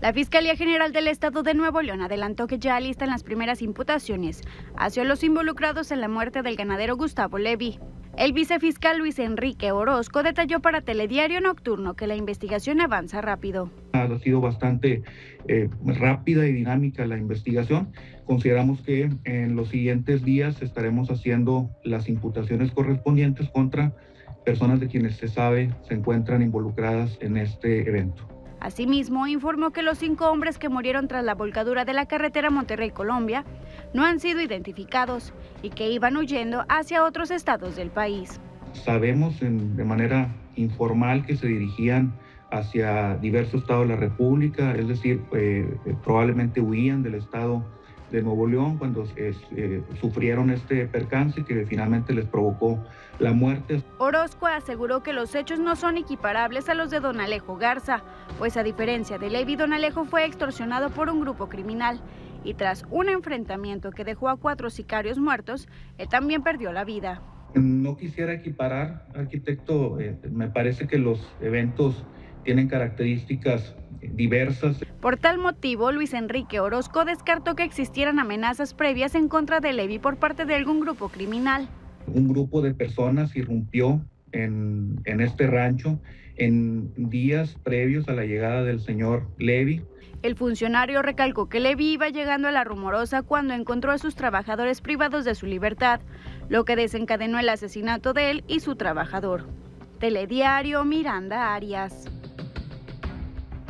La Fiscalía General del Estado de Nuevo León adelantó que ya listan las primeras imputaciones hacia los involucrados en la muerte del ganadero Gustavo Levi. El vicefiscal Luis Enrique Orozco detalló para Telediario Nocturno que la investigación avanza rápido. Ha sido bastante eh, rápida y dinámica la investigación. Consideramos que en los siguientes días estaremos haciendo las imputaciones correspondientes contra personas de quienes se sabe se encuentran involucradas en este evento. Asimismo, informó que los cinco hombres que murieron tras la volcadura de la carretera Monterrey-Colombia no han sido identificados y que iban huyendo hacia otros estados del país. Sabemos de manera informal que se dirigían hacia diversos estados de la República, es decir, eh, probablemente huían del estado de Nuevo León cuando eh, sufrieron este percance que finalmente les provocó la muerte. Orozco aseguró que los hechos no son equiparables a los de don Alejo Garza, pues a diferencia de Levi, don Alejo fue extorsionado por un grupo criminal y tras un enfrentamiento que dejó a cuatro sicarios muertos, él también perdió la vida. No quisiera equiparar, arquitecto, eh, me parece que los eventos tienen características Por tal motivo, Luis Enrique Orozco descartó que existieran amenazas previas en contra de Levi por parte de algún grupo criminal. Un grupo de personas irrumpió en, en este rancho en días previos a la llegada del señor Levi. El funcionario recalcó que Levi iba llegando a la rumorosa cuando encontró a sus trabajadores privados de su libertad, lo que desencadenó el asesinato de él y su trabajador. Telediario Miranda Arias.